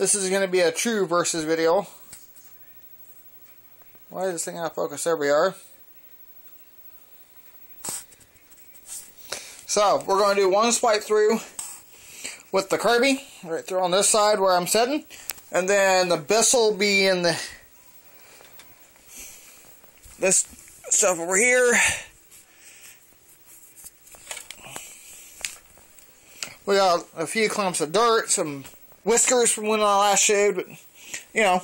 This is going to be a true versus video. Why is this thing out of focus? There we are. So, we're going to do one swipe through with the Kirby, right through on this side where I'm sitting. And then the Bissell be in the this stuff over here. We got a few clumps of dirt, some whiskers from when I last shaved, but, you know.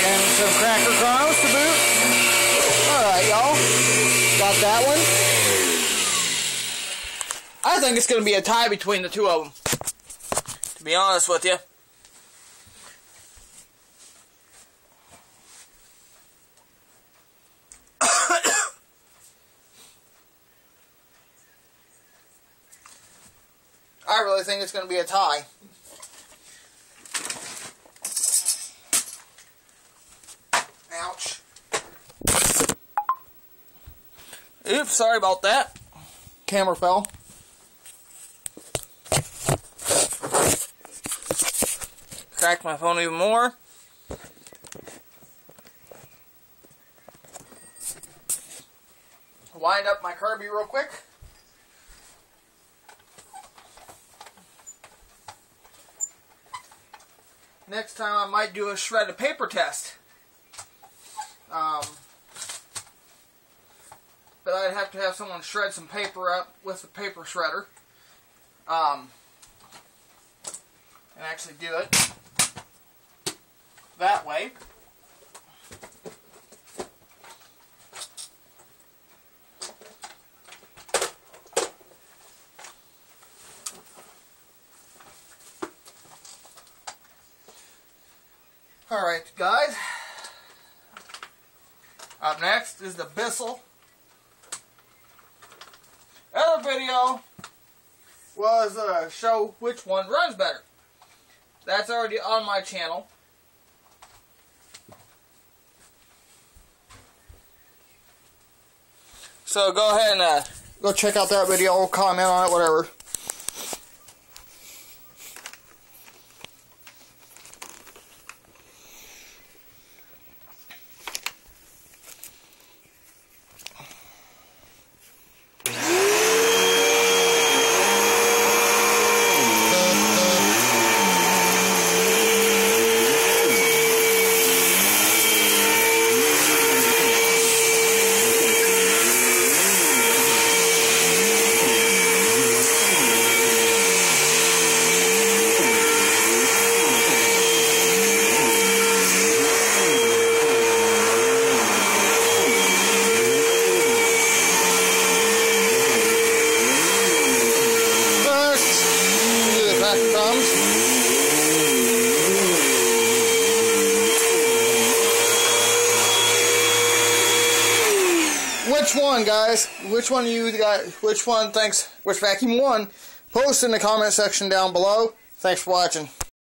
And some cracker crumbs to boot. Alright, y'all. Got that one. I think it's going to be a tie between the two of them. To be honest with you. I really think it's going to be a tie. Oops, sorry about that. Camera fell. Cracked my phone even more. Wind up my Kirby real quick. Next time I might do a shredded paper test. Um, but I'd have to have someone shred some paper up with the paper shredder. Um, and actually do it that way. Alright, guys. Up next is the Bissell. Other video was uh, show which one runs better. That's already on my channel. So go ahead and uh, go check out that video, comment on it, whatever. First, do the pack of crumbs. Guys? Which one you got? Which one thinks which vacuum won? Post in the comment section down below. Thanks for watching.